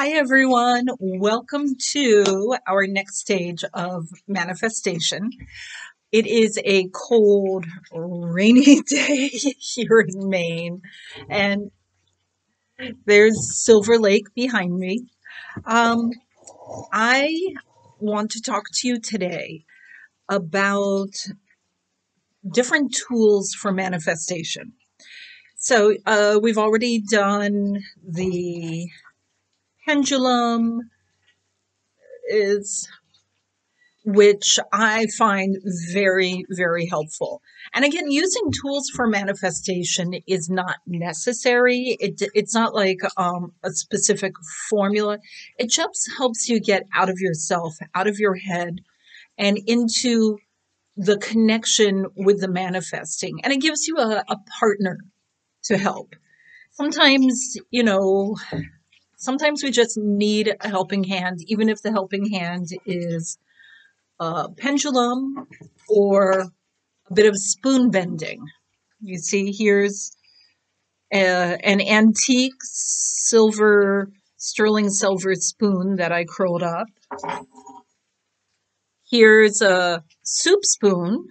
Hi, everyone. Welcome to our next stage of manifestation. It is a cold, rainy day here in Maine, and there's Silver Lake behind me. Um, I want to talk to you today about different tools for manifestation. So, uh, we've already done the pendulum is which I find very, very helpful. And again, using tools for manifestation is not necessary. It, it's not like um, a specific formula. It just helps you get out of yourself, out of your head, and into the connection with the manifesting. And it gives you a, a partner to help. Sometimes, you know, sometimes we just need a helping hand, even if the helping hand is a pendulum or a bit of spoon bending. You see, here's a, an antique silver, sterling silver spoon that I curled up. Here's a soup spoon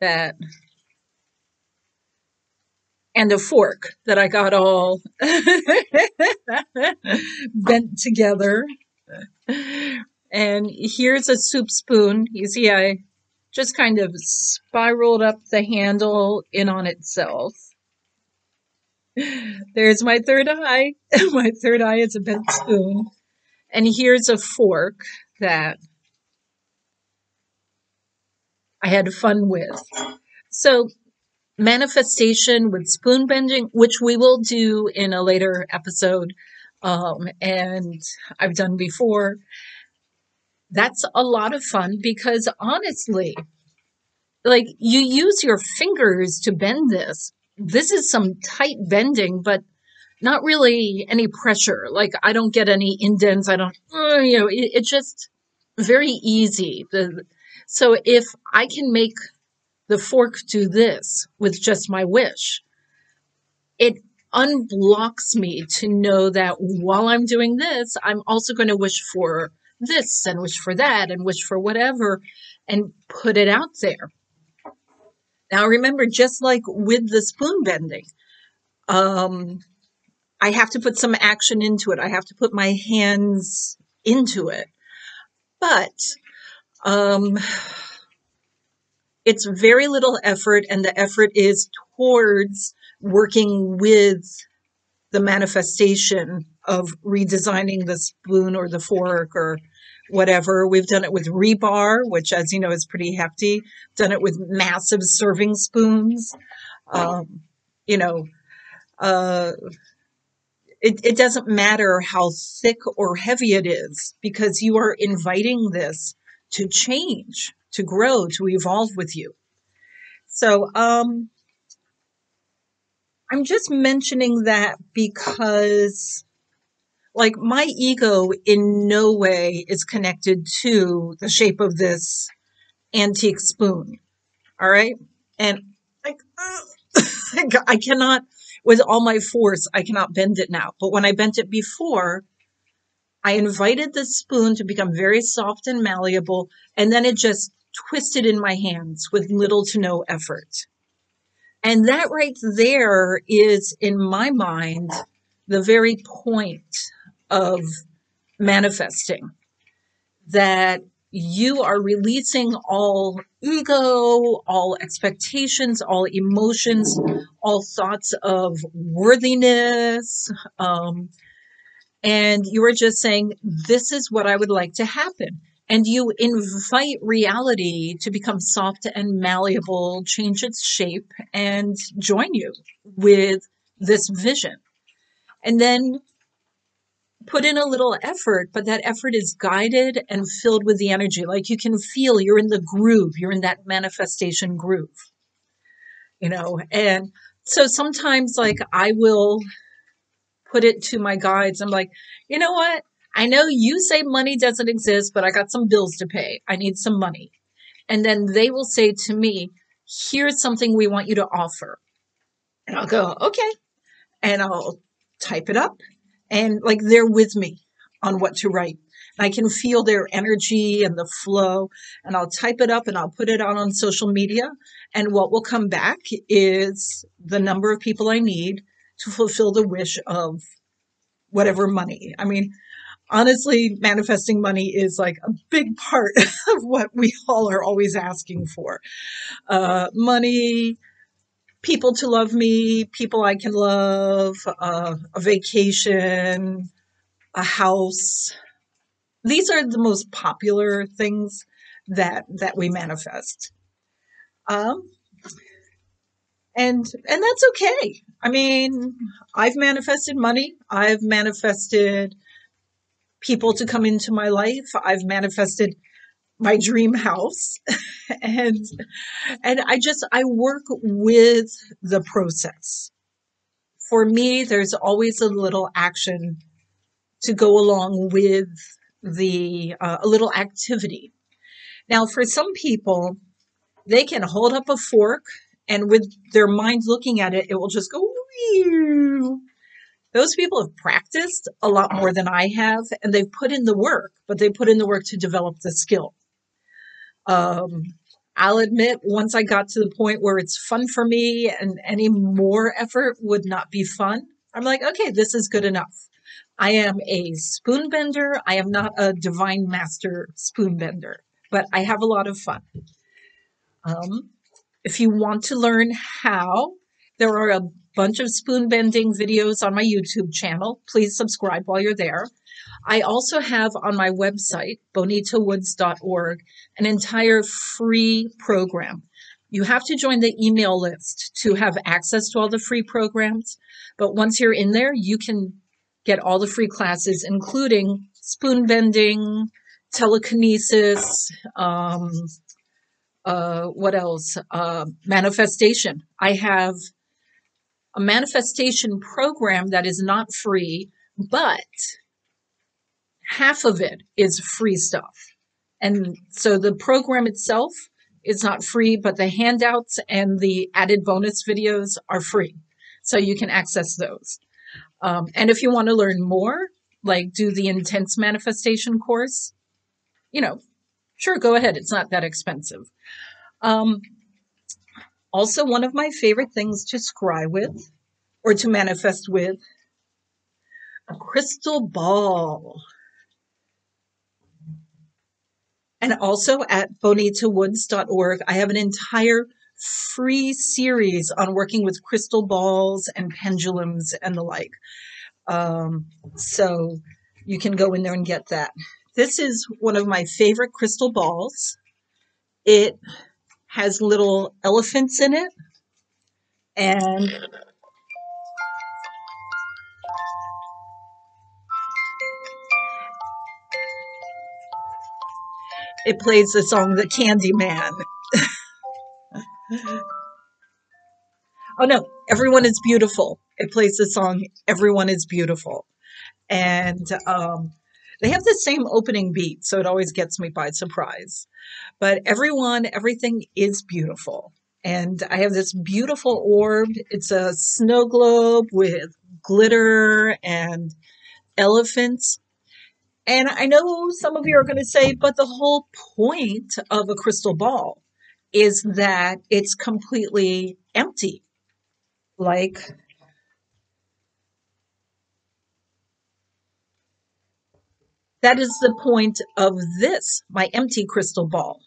that and a fork that I got all bent together. And here's a soup spoon. You see, I just kind of spiraled up the handle in on itself. There's my third eye. my third eye is a bent spoon. And here's a fork that I had fun with. So manifestation with spoon bending, which we will do in a later episode, um, and I've done before. That's a lot of fun because honestly, like you use your fingers to bend this. This is some tight bending, but not really any pressure. Like I don't get any indents. I don't, uh, you know, it, it's just very easy. The, so if I can make the fork do this with just my wish. It unblocks me to know that while I'm doing this, I'm also going to wish for this and wish for that and wish for whatever and put it out there. Now, remember, just like with the spoon bending, um, I have to put some action into it. I have to put my hands into it. But um, it's very little effort, and the effort is towards working with the manifestation of redesigning the spoon or the fork or whatever. We've done it with rebar, which, as you know, is pretty hefty. Done it with massive serving spoons. Um, you know, uh, it, it doesn't matter how thick or heavy it is because you are inviting this to change to grow, to evolve with you. So, um, I'm just mentioning that because, like, my ego in no way is connected to the shape of this antique spoon. All right. And like, I cannot, with all my force, I cannot bend it now. But when I bent it before, I invited the spoon to become very soft and malleable, and then it just twisted in my hands with little to no effort. And that right there is, in my mind, the very point of manifesting that you are releasing all ego, all expectations, all emotions, all thoughts of worthiness. Um, and you are just saying, This is what I would like to happen and you invite reality to become soft and malleable, change its shape, and join you with this vision. And then put in a little effort, but that effort is guided and filled with the energy. Like you can feel you're in the groove, you're in that manifestation groove, you know. And so sometimes, like, I will put it to my guides. I'm like, you know what? I know you say money doesn't exist, but I got some bills to pay. I need some money. And then they will say to me, here's something we want you to offer. And I'll go, okay. And I'll type it up and like they're with me. on what to write. I can feel their energy and the flow, and I'll type it up and I'll put it out on social media. And what will come back is the number of people I need to fulfill the wish of whatever money. I mean, honestly, manifesting money is like a big part of what we all are always asking for. Uh, money, people to love me, people I can love, uh, a vacation, a house. These are the most popular things that that we manifest. Um, and and that's okay. I mean, I've manifested money. I've manifested people to come into my life. I've manifested my dream house and and I just I work with the process. For me there's always a little action to go along with the uh, a little activity. Now for some people they can hold up a fork and with their mind looking at it it will just go those people have practiced a lot more than I have, and they've put in the work, but they put in the work to develop the skill. Um, I'll admit, once I got to the point where it's fun for me and any more effort would not be fun, I'm like, okay, this is good enough. I am a spoon bender. I am not a divine master spoon bender, but I have a lot of fun. Um, if you want to learn how, there are a bunch of spoon bending videos on my YouTube channel. Please subscribe while you're there. I also have on my website, bonitawoods.org, an entire free program. You have to join the email list to have access to all the free programs. But once you're in there, you can get all the free classes, including spoon bending, telekinesis, um, uh, what else? Uh, manifestation. I have a manifestation program that is not free, but half of it is free stuff. And so the program itself is not free, but the handouts and the added bonus videos are free. So you can access those. Um, and if you want to learn more, like do the intense manifestation course, you know, sure, go ahead. It's not that expensive. Um, also, one of my favorite things to scry with or to manifest with a crystal ball. And also at bonitawoods.org, I have an entire free series on working with crystal balls and pendulums and the like. Um, so you can go in there and get that. This is one of my favorite crystal balls. It has little elephants in it. And it plays the song The Candy Man. oh no, Everyone is Beautiful. It plays the song Everyone is Beautiful. And um, they have the same opening beat, so it always gets me by surprise. But everyone, everything is beautiful. And I have this beautiful orb. It's a snow globe with glitter and elephants and I know some of you are going to say, but the whole point of a crystal ball is that it's completely empty. Like, that is the point of this, my empty crystal ball.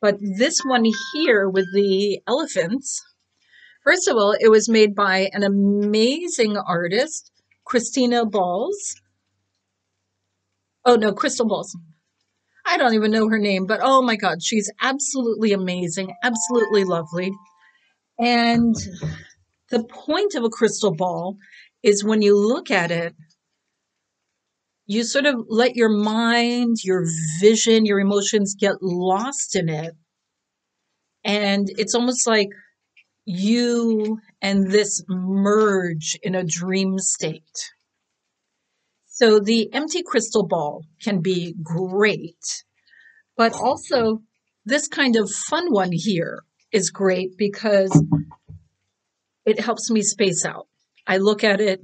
But this one here with the elephants, first of all, it was made by an amazing artist, Christina Balls Oh no, Crystal Balls. I don't even know her name, but oh my God, she's absolutely amazing, absolutely lovely. And the point of a crystal ball is when you look at it, you sort of let your mind, your vision, your emotions get lost in it. And it's almost like you and this merge in a dream state. So the empty crystal ball can be great, but also this kind of fun one here is great because it helps me space out. I look at it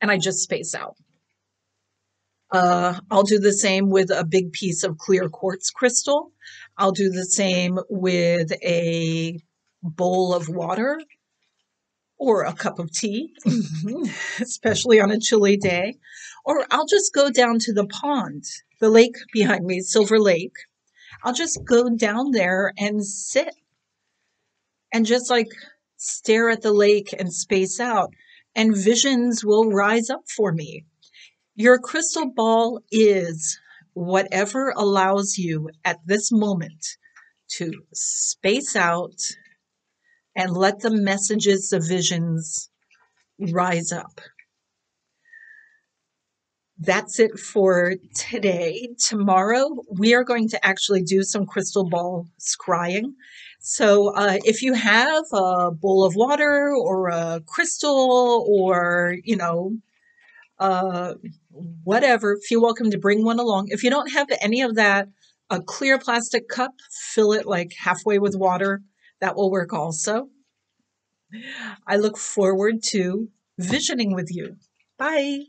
and I just space out. Uh, I'll do the same with a big piece of clear quartz crystal. I'll do the same with a bowl of water or a cup of tea, especially on a chilly day. Or I'll just go down to the pond, the lake behind me, Silver Lake. I'll just go down there and sit and just like stare at the lake and space out, and visions will rise up for me. Your crystal ball is whatever allows you at this moment to space out and let the messages, the visions rise up. That's it for today. Tomorrow, we are going to actually do some crystal ball scrying. So, uh, if you have a bowl of water or a crystal or, you know, uh, whatever, feel welcome to bring one along. If you don't have any of that, a clear plastic cup, fill it like halfway with water. That will work also. I look forward to visioning with you. Bye.